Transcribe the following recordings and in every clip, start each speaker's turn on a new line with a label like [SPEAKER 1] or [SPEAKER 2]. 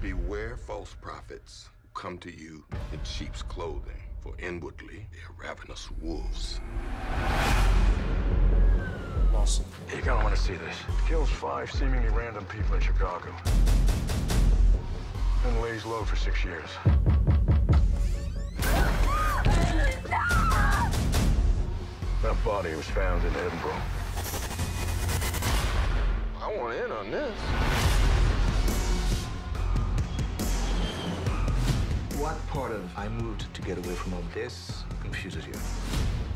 [SPEAKER 1] Beware false prophets who come to you in sheep's clothing, for inwardly they are ravenous wolves.
[SPEAKER 2] Lawson.
[SPEAKER 3] You're gonna want to see this. Kills five seemingly random people in Chicago. And lays low for six years. That body was found in Edinburgh.
[SPEAKER 1] I want in on this.
[SPEAKER 4] What part of I moved to get away from all this confuses you?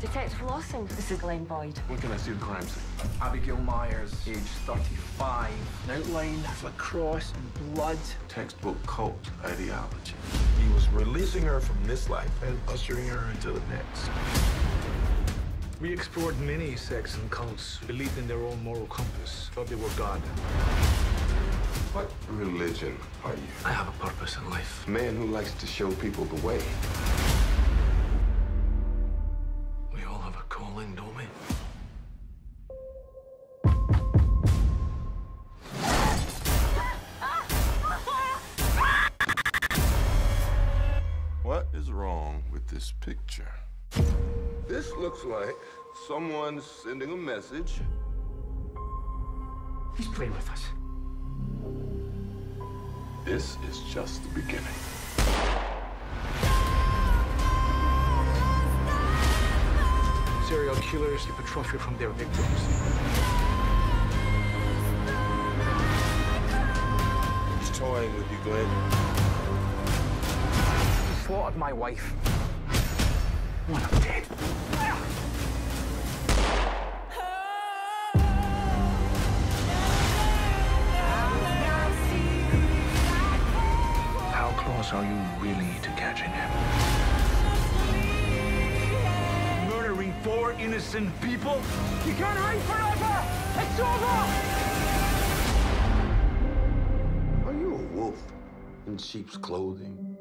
[SPEAKER 5] Detective Lawson, this is Glen Boyd.
[SPEAKER 2] What can I see the crime scene?
[SPEAKER 6] Abigail Myers, age 35. An outline of a cross and blood.
[SPEAKER 2] Textbook cult ideology. He was releasing her from this life and ushering her into the next.
[SPEAKER 7] We explored many sects and cults, believed in their own moral compass, thought they were God.
[SPEAKER 1] What religion are you?
[SPEAKER 4] I have a purpose in life.
[SPEAKER 1] A man who likes to show people the way.
[SPEAKER 4] We all have a calling, don't we?
[SPEAKER 2] What is wrong with this picture?
[SPEAKER 1] This looks like someone sending a message.
[SPEAKER 6] He's playing with us.
[SPEAKER 2] This is just the beginning.
[SPEAKER 7] Serial killers keep a trophy from their victims.
[SPEAKER 2] He's toying with you, Glen.
[SPEAKER 6] He slaughtered my wife. One I'm dead.
[SPEAKER 4] How close are you really to catching him?
[SPEAKER 7] Murdering four innocent people?
[SPEAKER 6] You can't wait forever! It's over!
[SPEAKER 1] Are you a wolf in sheep's clothing?